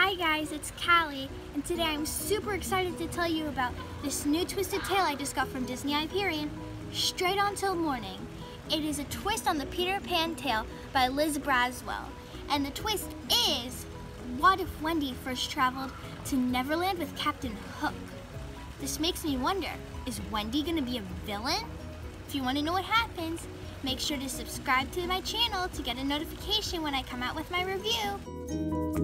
Hi guys, it's Callie, and today I'm super excited to tell you about this new Twisted Tale I just got from Disney Hyperion, Straight On Till Morning. It is a twist on the Peter Pan tale by Liz Braswell, and the twist is, what if Wendy first traveled to Neverland with Captain Hook? This makes me wonder, is Wendy gonna be a villain? If you wanna know what happens, make sure to subscribe to my channel to get a notification when I come out with my review.